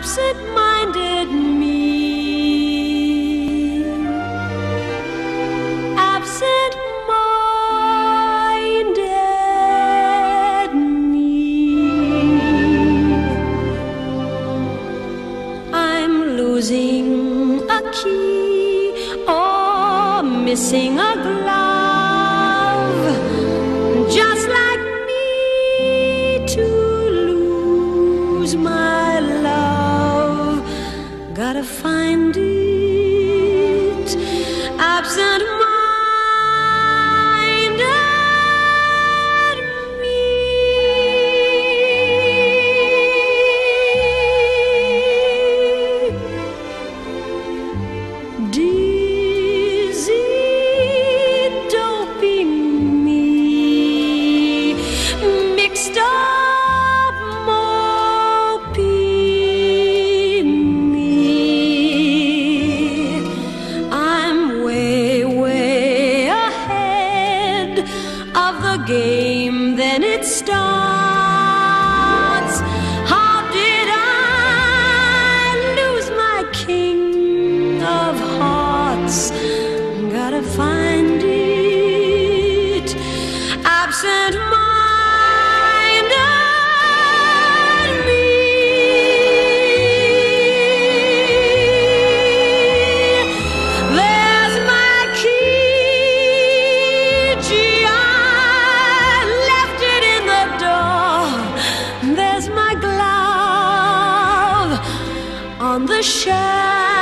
absent-minded me. Absent-minded me. I'm losing a key or missing a glove. Gotta find find it. Absent minded me. There's my key. Left it in the door. There's my glove on the shelf.